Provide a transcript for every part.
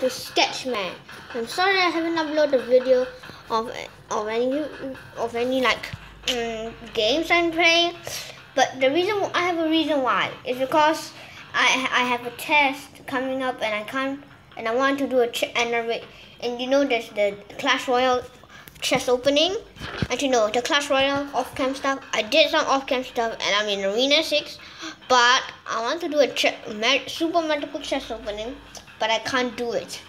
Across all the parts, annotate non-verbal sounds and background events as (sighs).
the Sketchman. I'm sorry I haven't uploaded a video of of any of any like um, games I'm playing, but the reason I have a reason why is because I I have a test coming up and I can't and I want to do a and I, and you know there's the Clash Royale chest opening. And you know the Clash Royale off cam stuff. I did some off cam stuff and I'm in Arena Six, but I want to do a super magical chest opening, but I can't do it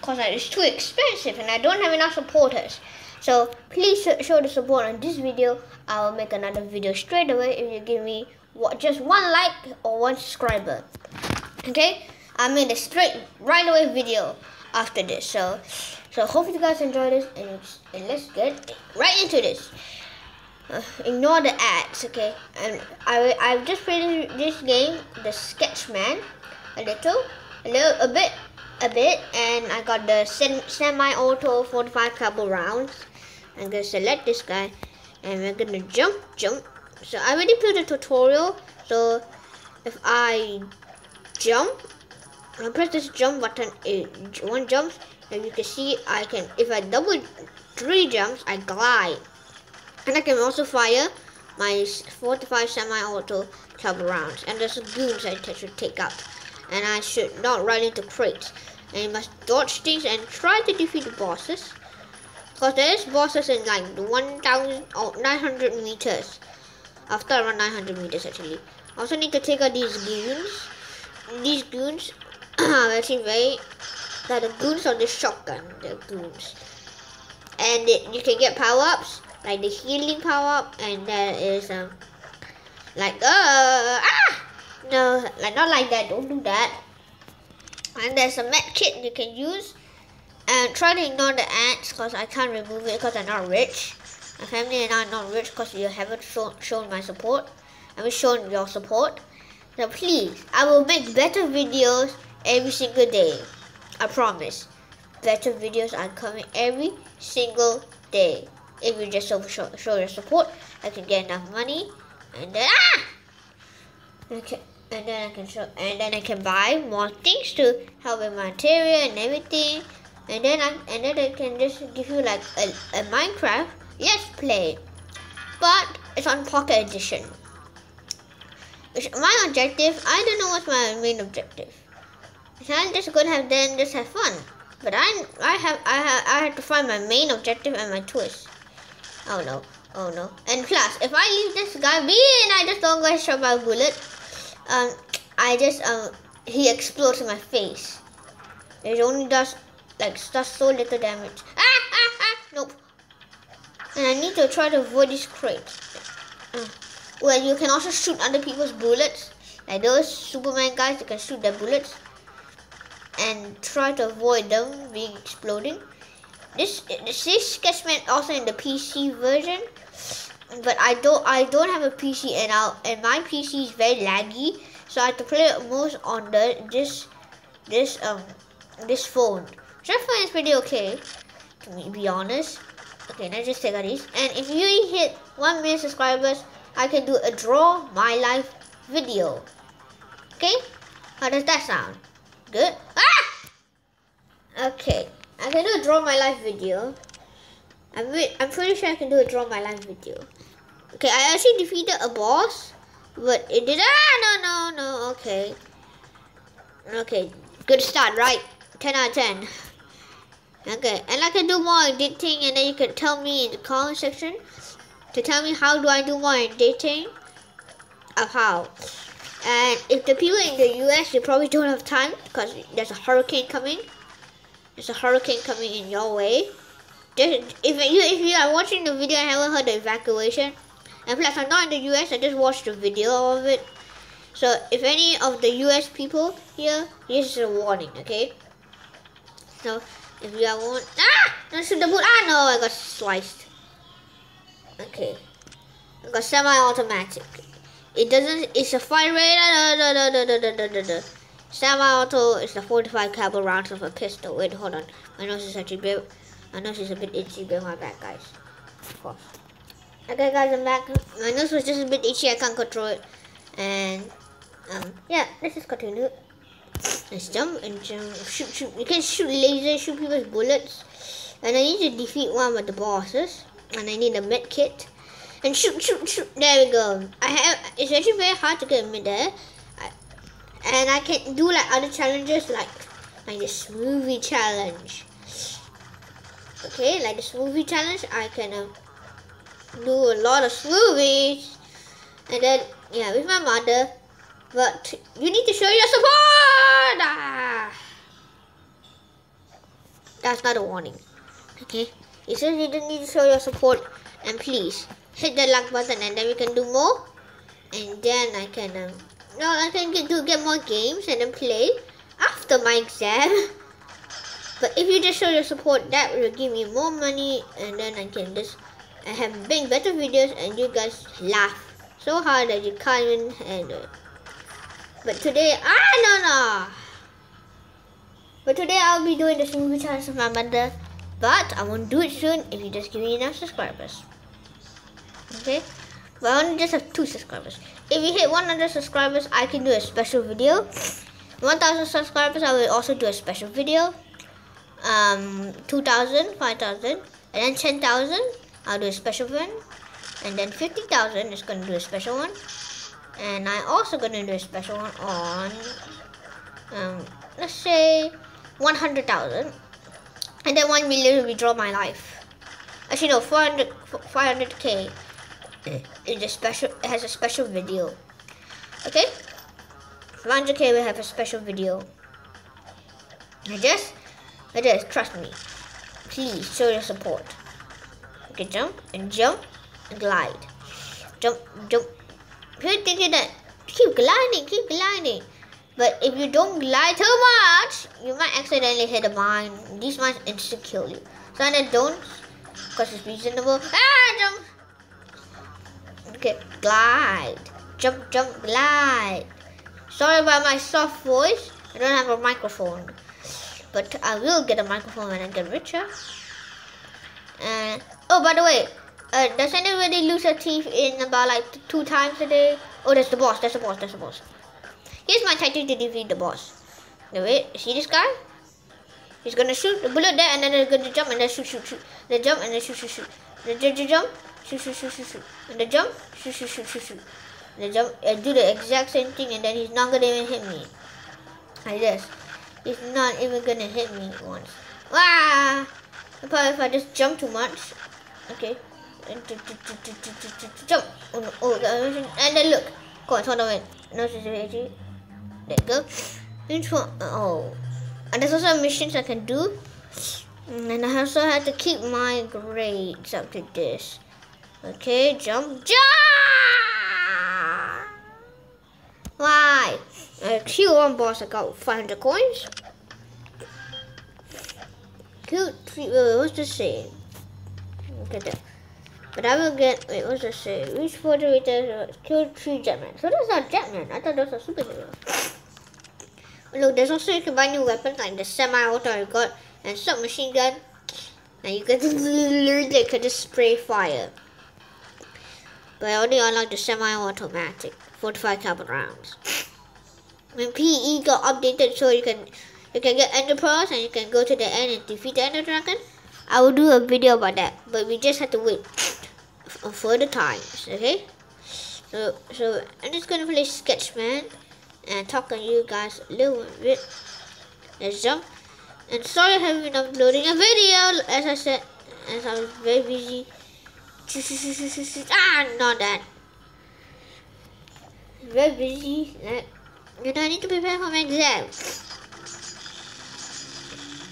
because it's too expensive and I don't have enough supporters. So please show the support on this video. I will make another video straight away if you give me just one like or one subscriber. Okay, I made a straight right away video after this. So, so hope you guys enjoy this and, and let's get right into this. Uh, ignore the ads, okay? And I I've just played this game, the Sketchman, a little, a little, a bit, a bit, and I got the semi-auto 45 caliber rounds. I'm gonna select this guy, and we're gonna jump, jump. So I already played the tutorial. So if I jump, I press this jump button. It, one jumps, and you can see I can. If I double three jumps, I glide, and I can also fire my 45 semi-auto club rounds. And there's goons I should take out, and I should not run into crates. And you must dodge things and try to defeat the bosses. Because there is bosses in like 1,000 or 900 meters. After around 900 meters actually. I also need to take out these goons. These goons (clears throat) are actually very... They're the goons on the shotgun. The goons. And it, you can get power-ups. Like the healing power-up. And there is um... Like, uh... Ah! No, like not like that. Don't do that. And there's a med kit you can use and try to ignore the ads because I can't remove it because I'm not rich. My family and I are not rich because you haven't shown, shown my support. I haven't shown your support. So please, I will make better videos every single day. I promise. Better videos are coming every single day. If you just show, show your support, I can get enough money. And then, ah! Okay and then I can show and then I can buy more things to help with my and everything. And then I and then I can just give you like a, a Minecraft. Yes play but it's on pocket edition. Which my objective I don't know what's my main objective. I'm just gonna have then just have fun. But I I have I have I have to find my main objective and my twist. Oh no. Oh no. And plus if I leave this guy be and I just don't get shot by a bullet um I just um he explodes in my face it only does like does so little damage. Ah, ah, ah, nope. And I need to try to avoid this crate. Uh, well, you can also shoot other people's bullets. Like those Superman guys, you can shoot their bullets. And try to avoid them being exploding. This this Sketchman also in the PC version. But I don't I don't have a PC and i and my PC is very laggy. So I have to play it most on the this this um this phone. I find is pretty okay, to be honest. Okay, let's just take out these. And if you hit 1 million subscribers, I can do a draw my life video. Okay? How does that sound? Good? Ah! Okay. I can do a draw my life video. I'm, I'm pretty sure I can do a draw my life video. Okay, I actually defeated a boss. But it did... Ah, no, no, no. Okay. Okay. Good start, right? 10 out of 10. Okay, and I can do more editing and then you can tell me in the comment section to tell me how do I do more editing of how. And if the people in the US, they probably don't have time because there's a hurricane coming. There's a hurricane coming in your way. If you if you are watching the video and haven't heard the evacuation, and plus I'm not in the US, I just watched the video of it. So if any of the US people here, this is a warning, okay? So if you have one, ah, don't shoot the boot. Ah, no, I got sliced. Okay, I got semi-automatic. It doesn't. It's a fire rate. Semi-auto is the 45 caliber rounds of a pistol. Wait, hold on. My nose is actually bit. My know she's a bit itchy. Bear my back, guys. Of course. Okay, guys, I'm back. My nose was just a bit itchy. I can't control it. And um, yeah, let's just continue. Let's jump and jump. Shoot, shoot. You can shoot lasers, shoot people's bullets. And I need to defeat one of the bosses. And I need a med kit. And shoot, shoot, shoot. There we go. I have. It's actually very hard to get a mid there. and I can do like other challenges like like the smoothie challenge. Okay, like the smoothie challenge, I can uh, do a lot of smoothies. And then, yeah, with my mother. But you need to show your support! Ah. That's not a warning. Okay? You said you didn't need to show your support. And please, hit the like button and then we can do more. And then I can, um, no, I can get, do get more games and then play after my exam. (laughs) But if you just show your support, that will give me more money and then I can just I have big better videos and you guys laugh so hard that you can't even handle it. But today, I don't know. But today I'll be doing the single challenge with my mother. But I won't do it soon if you just give me enough subscribers. Okay? But I only just have two subscribers. If you hit 100 subscribers, I can do a special video. 1000 subscribers, I will also do a special video um, 2,000, 5,000, and then 10,000, I'll do a special one. And then 50,000 is going to do a special one. And I also going to do a special one on, um, let's say 100,000. And then 1 million will withdraw my life. Actually, no, 400, 500k is a special, it has a special video. Okay? 100k will have a special video. I just it is, trust me. Please show your support. Okay, jump and jump and glide. Jump, jump. You're thinking that keep gliding, keep gliding. But if you don't glide too much, you might accidentally hit a mine. These mines insta kill you. So then don't, because it's reasonable. Ah, jump. Okay, glide. Jump, jump, glide. Sorry about my soft voice. I don't have a microphone. But I will get a microphone when I get richer. And oh, by the way, uh, does anybody lose their teeth in about like two times a day? Oh, that's the boss. That's the boss. That's the boss. Here's my tactic to defeat the boss. Wait. See this guy? He's gonna shoot the bullet there, and then he's gonna jump and then shoot, shoot, shoot. Then jump and then shoot, shoot, shoot. Then jump, jump, shoot, shoot, shoot, shoot, shoot. And then jump, shoot, shoot, shoot, shoot, shoot. Then jump and do the exact same thing, and then he's not gonna even hit me. Like this. He's not even gonna hit me once. Ah! Probably if I just jump too much. Okay. Jump! Oh, no. oh, and then look. Go on, hold on, wait. No, there you go. Which one? Oh. And there's also missions I can do. And I also have to keep my grades up to this. Okay, jump. Jump! Why? Uh, Q1 boss, I got 500 coins. Q3, uh, what's the same? Look at that. But I will get, wait, what's the same? Which photo it is? Q3 Jetman. So that's not Jetman. I thought those were superheroes. Look, there's also you can buy new weapons like the semi-auto I got and submachine gun. And you can (laughs) they could just spray fire. But I only unlocked the semi-automatic 45 caliber rounds when PE got updated so you can you can get Ender Pearls and you can go to the end and defeat the Ender Dragon. I will do a video about that, but we just have to wait for the times, okay? So, so I'm just gonna play Sketchman and talk to you guys a little bit. Let's jump. And sorry I haven't been uploading a video, as I said, as I was very busy. (laughs) Ah, not that. Very busy. And I need to prepare for my exam.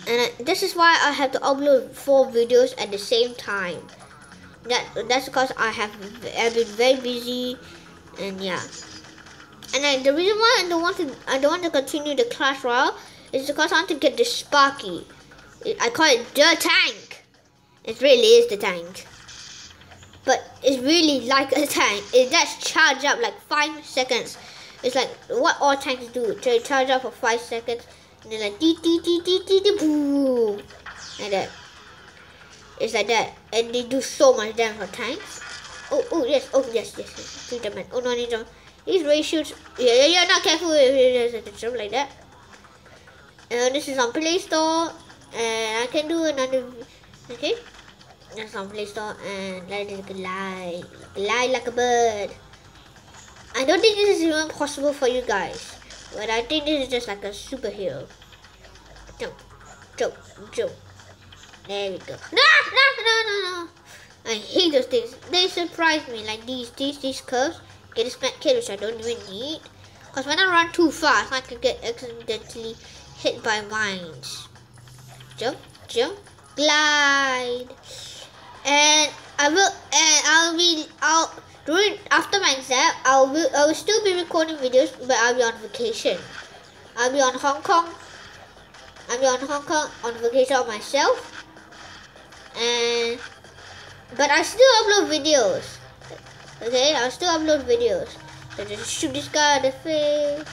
And this is why I have to upload four videos at the same time. That that's because I have I've been very busy, and yeah. And I, the reason why I don't want to I don't want to continue the Clash Royale is because I want to get the Sparky. I call it the tank. It really is the tank. But it's really like a tank. It does charge up like five seconds. It's like what all tanks do. They charge up for five seconds, and then like dee dee dee dee dee dee boom, like that. It's like that, and they do so much damage for tanks. Oh oh yes oh yes yes yes. Damage. Oh no, need to. These ray shoots. Yeah yeah yeah. Not careful. Jump like that. Uh, this is on Play Store, and I can do another. Okay, that's on Play Store, and let it glide, glide like a bird. I don't think this is even possible for you guys, but I think this is just like a superhero. Jump, jump, jump. There we go. No, no, no, no, no. I hate those things. They surprise me like these, these, these curves. Get a smack kid, which I don't even need. Because when I run too fast, I can get accidentally hit by mines. Jump, jump, glide. And I will, and I'll be, I'll, during, after my exam, I'll, be, I will still be recording videos, but I'll be on vacation. I'll be on Hong Kong. I'll be on Hong Kong on vacation on myself. And, but I still upload videos. Okay, I'll still upload videos. So just shoot this guy in the face.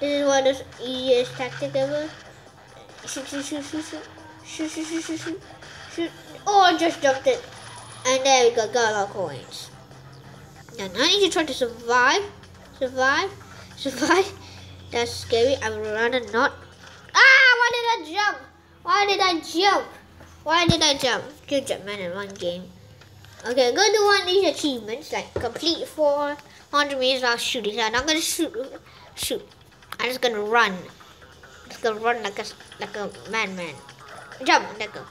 This is one of the easiest tactics ever. Shoot, shoot, shoot, shoot. Shoot, shoot, shoot, shoot, shoot. Shoot. Oh, I just jumped it. And there we go, got a lot of coins. Now I need to try to survive. Survive. Survive. That's scary. I would rather not. Ah, why did I jump? Why did I jump? Why did I jump? Good jump man in one game. Okay, go do one of these achievements, like complete 400 meters while shooting. I'm not gonna shoot, shoot. I'm just gonna run. Just gonna run like a like a madman. Jump, let go.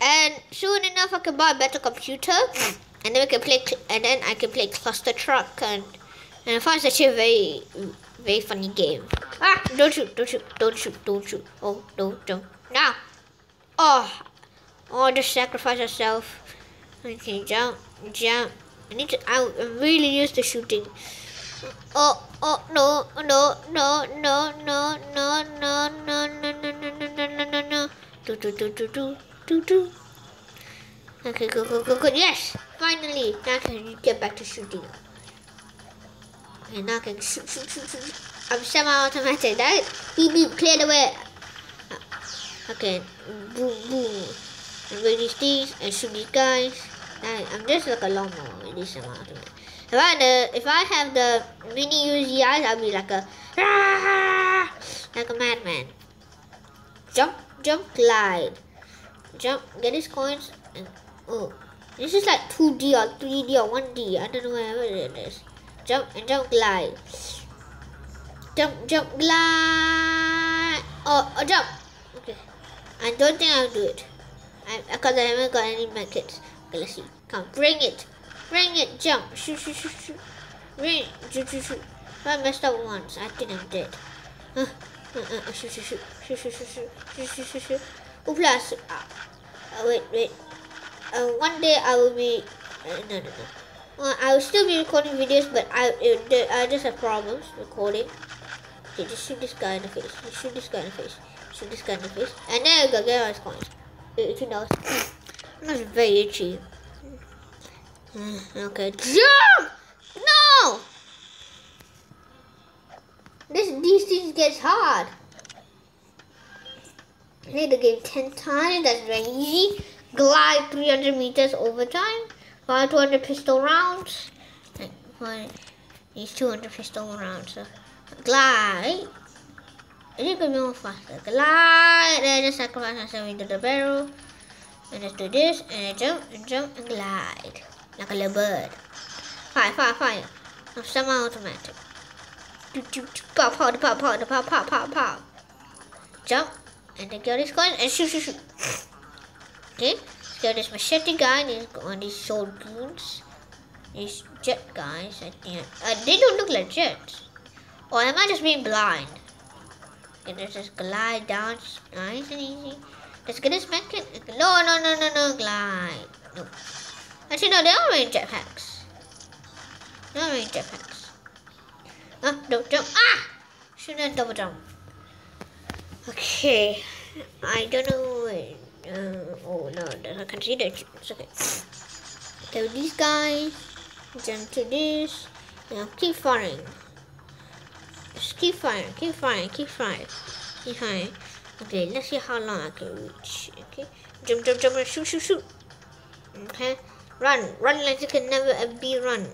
And soon enough, I can buy a better computer, and then we can play. And then I can play Cluster Truck, and and I find such a very very funny game. Ah! Don't shoot! Don't shoot! Don't shoot! Don't shoot! Oh, don't jump now! Oh, oh! Just sacrifice yourself. Okay, jump, jump. I need to. I'm really used to shooting. Oh, oh, no, no, no, no, no, no, no, no, no, no, no, no, no, no, no, no. Do, do, do, do, do, do, do. Okay, go, go, go, go. Yes, finally. Now I can get back to shooting. Okay, now I can shoot, shoot, shoot, shoot. I'm semi-automatic. That beep, beep, clear the way. Ah, okay, boom, boom. Going to these and shoot these guys. I'm just like a lawnmower this it. If I the if I have the mini Uzi eyes, I'll be like a like a madman. Jump, jump, glide, jump. Get his coins. And, oh, this is like 2D or 3D or 1D. I don't know whatever it is. Jump and jump, glide. Jump, jump, glide. Oh, oh jump. Okay. I don't think I'll do it. I, Because I, haven't got any medkits. Okay, let's see. Come, bring it. Bring it. Jump. Shoot, shoot, shoot, shoot. Bring it. Shoot, shoot, shoot. I messed up once. I think I'm dead. Uh, uh, uh, shoot, shoot, shoot. Shoot, shoot, shoot, shoot. Shoot, shoot, shoot, shoot. Oh, plus. Uh, uh, wait, wait. Uh, one day I will be... Uh, no, no, no. Uh, I will still be recording videos, but I uh, I just have problems recording. Okay, just shoot this guy in the face. Just shoot this guy in the face. Shoot this guy in the face. And there you go, get all his coins. Eighteen dollars. (clears throat) That's very itchy. (sighs) Okay, jump! No! This these things gets hard. Play the game ten times. That's very easy. Glide 300 meters over time. Fire 200 pistol rounds. Fire these 200 pistol rounds. So glide. I think I'm more faster. Glide. Then just sacrifice myself into the barrel. And let's do this, and I jump, and jump, and glide. Like a little bird. Fire, fire, fire. I'm semi-automatic. Pow, pow, pow, pow, pow, pow, pow, pow. Jump, and then get this coin, and shoot, shoot, shoot. Okay, so this machete guy, these, on these sword goons. These jet guys, I think. Uh, they don't look like jets. Or am I just being blind? Okay, let's just glide down nice and easy. Let's get this medkit. No, no, no, no, no, glide. No. Actually, no, they are wearing jetpacks. They are wearing jetpacks. Ah, don't jump. Ah! Shouldn't double jump. Okay. I don't know. Uh, oh, no, I can see that. It's okay. So these guys, jump to this. Now keep firing. Just keep firing, keep firing, keep firing, keep firing. Okay, let's see how long I can reach. Okay, jump, jump, jump, and shoot, shoot, shoot. Okay, run, run like you can never be run.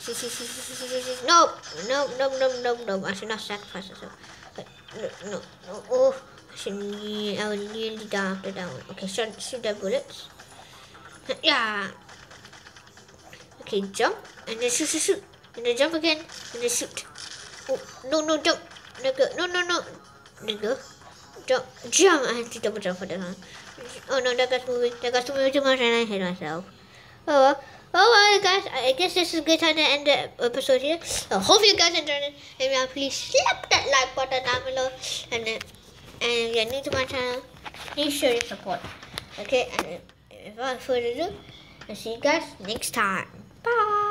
Shoot, shoot, shoot, shoot, shoot, shoot, shoot. No, no, no, no, no, no. I should not sacrifice myself. No, no, no. Oh, Actually, I will nearly die after that one. Okay, shoot, shoot the bullets. Yeah. Okay, jump. And then shoot, shoot, shoot. And then jump again. And then shoot. Oh, no, no, jump. Nigga, no, no, no. Nigga. Jump, jump. I have to double jump for that one. Oh no, that guy's moving. That guy's moving too much and I hit myself. Oh well. Oh well, guys. I guess this is a good time to end the episode here. I hope you guys enjoyed it. And yeah, please slap that like button down below. And then, and if you're new to my channel, please show your support. Okay, and without further ado, I'll see you guys next time. Bye.